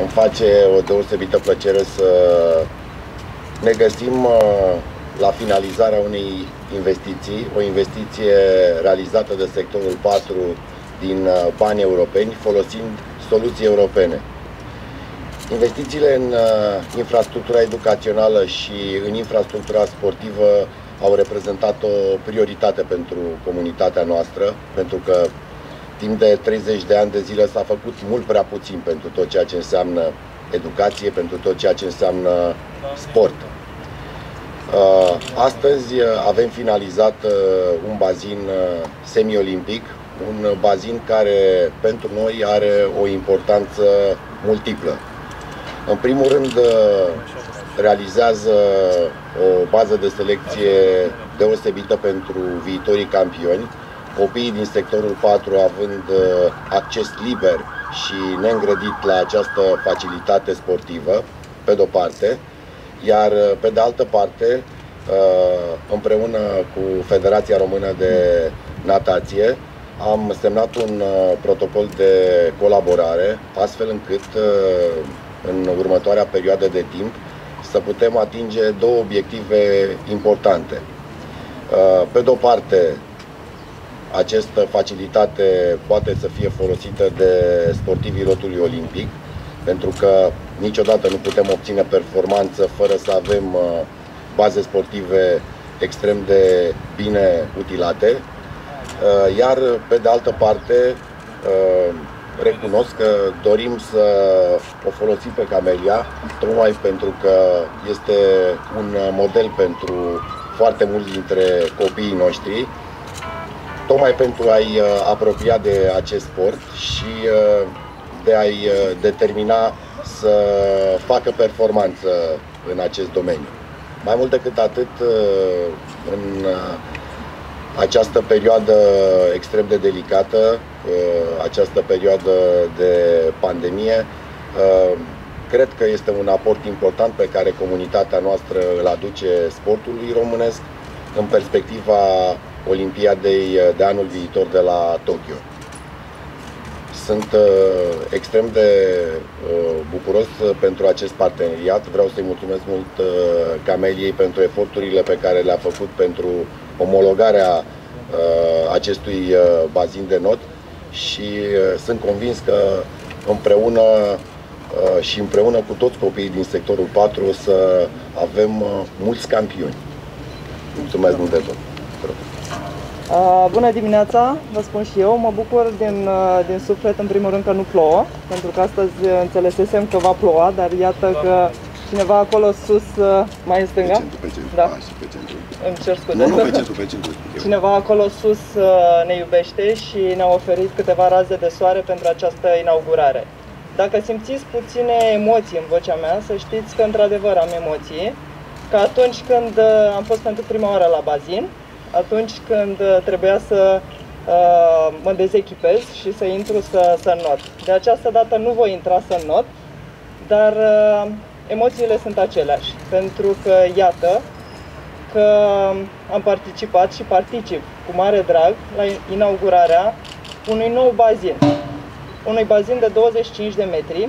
îmi face o deosebită plăcere să ne găsim uh, la finalizarea unei investiții, o investiție realizată de sectorul 4 din uh, bani europeni, folosind soluții europene. Investițiile în uh, infrastructura educațională și în infrastructura sportivă au reprezentat o prioritate pentru comunitatea noastră, pentru că timp de 30 de ani de zile s-a făcut mult prea puțin pentru tot ceea ce înseamnă educație, pentru tot ceea ce înseamnă sport. Uh, astăzi avem finalizat un bazin semi-olimpic, un bazin care pentru noi are o importanță multiplă. În primul rând, realizează o bază de selecție deosebită pentru viitorii campioni, copiii din sectorul 4 având acces liber și neîngrădit la această facilitate sportivă, pe de-o parte, iar pe de altă parte, împreună cu Federația Română de Natație, am semnat un uh, protocol de colaborare, astfel încât uh, în următoarea perioadă de timp să putem atinge două obiective importante. Uh, pe de-o parte, această facilitate poate să fie folosită de sportivii rotului olimpic, pentru că niciodată nu putem obține performanță fără să avem baze sportive extrem de bine utilate. Uh, iar pe de altă parte uh, recunosc că dorim să o folosim pe Camelia, tocmai pentru că este un model pentru foarte mulți dintre copiii noștri, tocmai pentru a-i uh, apropia de acest sport și de a-i determina să facă performanță în acest domeniu. Mai mult decât atât, în această perioadă extrem de delicată, uh, această perioadă de pandemie, uh, cred că este un aport important pe care comunitatea noastră îl aduce sportului românesc în perspectiva Olimpiadei de anul viitor de la Tokyo. Sunt uh, extrem de bucuros pentru acest parteneriat. Vreau să-i mulțumesc mult Cameliei pentru eforturile pe care le-a făcut pentru omologarea uh, acestui uh, bazin de not și uh, sunt convins că împreună și împreună cu toți copiii din sectorul 4 o să avem mulți campioni. Mulțumesc mult de tot! Bună dimineața, vă spun și eu, mă bucur din, din suflet în primul rând că nu plouă, pentru că astăzi înțelesesem că va ploua, dar iată că cineva acolo sus, mai în stânga? Pe centru, pe centru, da. Așa, pe centru. Îmi cer scuze. Nu, nu, pe centru, pe centru. Cineva acolo sus uh, ne iubește și ne-a oferit câteva raze de soare pentru această inaugurare. Dacă simțiți puține emoții în vocea mea, să știți că într-adevăr am emoții, că atunci când uh, am fost pentru prima oară la bazin, atunci când uh, trebuia să uh, mă dezechipez și să intru să, să not. De această dată nu voi intra să not, dar uh, emoțiile sunt aceleași, pentru că, iată, că am participat și particip cu mare drag la inaugurarea unui nou bazin. Unui bazin de 25 de metri,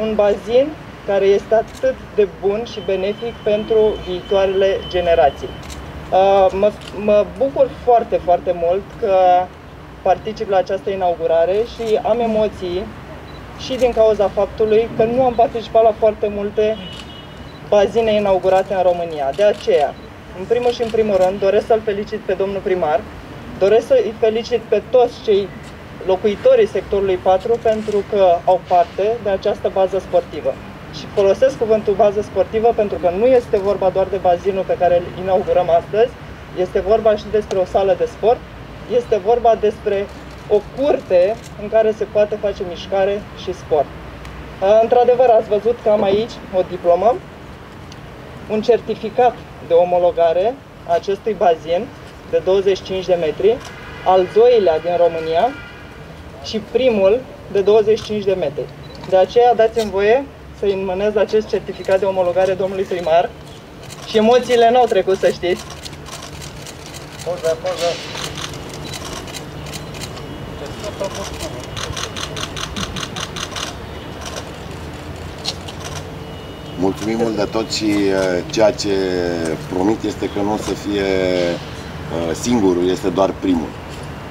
un bazin care este atât de bun și benefic pentru viitoarele generații. Uh, mă, mă bucur foarte, foarte mult că particip la această inaugurare și am emoții și din cauza faptului că nu am participat la foarte multe bazine inaugurate în România. De aceea, în primul și în primul rând, doresc să-l felicit pe domnul primar, doresc să-i felicit pe toți cei locuitorii sectorului 4 pentru că au parte de această bază sportivă. Și folosesc cuvântul bază sportivă pentru că nu este vorba doar de bazinul pe care îl inaugurăm astăzi, este vorba și despre o sală de sport, este vorba despre o curte în care se poate face mișcare și sport. Într-adevăr, ați văzut că am aici o diplomă, un certificat de omologare a acestui bazin de 25 de metri, al doilea din România și primul de 25 de metri. De aceea dați-mi voie să-i înmânez acest certificat de omologare domnului primar și emoțiile n-au trecut, să știți. Poză, poză. Mulțumim mult de tot și uh, ceea ce promit este că nu o să fie uh, singurul, este doar primul.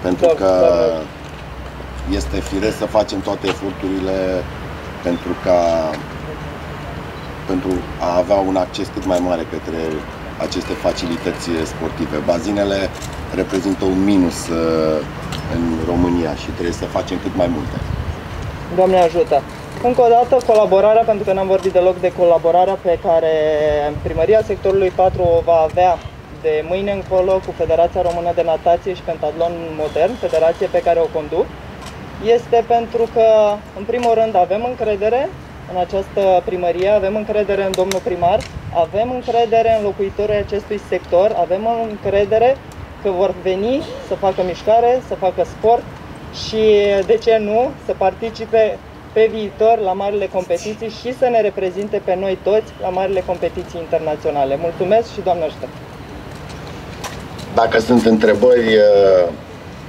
Pentru Da, că da. este firesc să facem toate eforturile pentru ca pentru a avea un acces cât mai mare către aceste facilități sportive. Bazinele reprezintă un minus uh, în România și trebuie să facem cât mai multe. Doamne ajută! Încă o dată, colaborarea, pentru că n-am vorbit deloc de colaborarea pe care Primăria Sectorului 4 o va avea de mâine încolo cu Federația Română de Natație și Pentatlon Modern, federație pe care o conduc, este pentru că, în primul rând, avem încredere în această primărie, avem încredere în domnul primar, avem încredere în locuitorii acestui sector, avem încredere că vor veni să facă mișcare, să facă sport și, de ce nu, să participe pe viitor la marile competiții și să ne reprezinte pe noi toți la marile competiții internaționale. Mulțumesc și Doamne ajută! Dacă sunt întrebări, uh,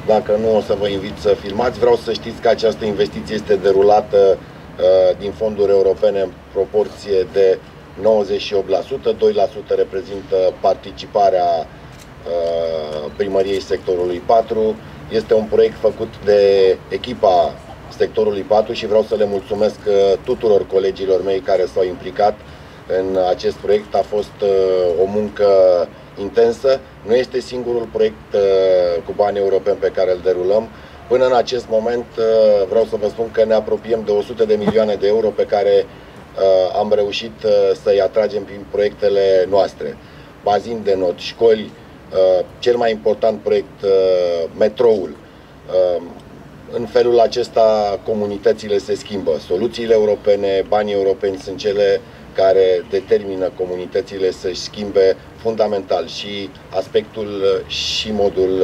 dacă nu o să vă invit să filmați, vreau să știți că această investiție este derulată uh, din fonduri europene în proporție de 98%, 2% reprezintă participarea uh, primăriei sectorului 4. Este un proiect făcut de echipa sectorului 4 și vreau să le mulțumesc tuturor colegilor mei care s-au implicat în acest proiect. A fost o muncă intensă. Nu este singurul proiect cu bani europeni pe care îl derulăm. Până în acest moment vreau să vă spun că ne apropiem de 100 de milioane de euro pe care am reușit să-i atragem prin proiectele noastre. Bazin de not, școli, cel mai important proiect, metroul. În felul acesta comunitățile se schimbă. Soluțiile europene, banii europeni sunt cele care determină comunitățile să-și schimbe fundamental și aspectul și modul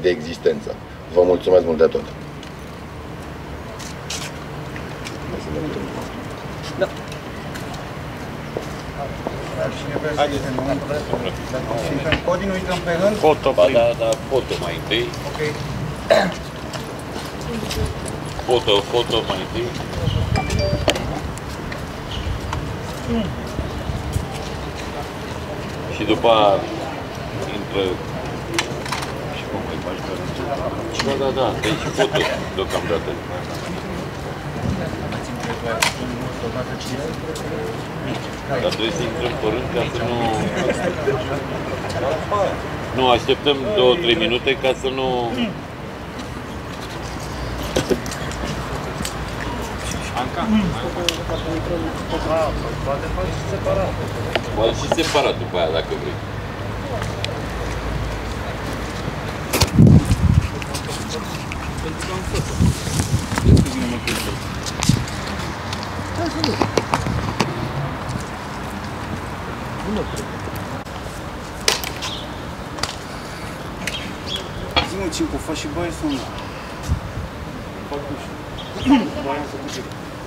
de existență. Vă mulțumesc mult de tot! Da. Codin, uităm pe rând. Foto, ba da, da, foto mai întâi. Ok. Foto, foto mai întâi. Și după aia intră și cum mai faci pe rând. Da, da, da, deci și foto deocamdată. Dar trebuie să intrăm pe rând ca să nu... Nu, așteptăm două, trei minute ca să nu... Poate și separat după aia, dacă vrei. Zi-mă, Cincu, faci și baie sau nu? Fac duș. Baia să duce.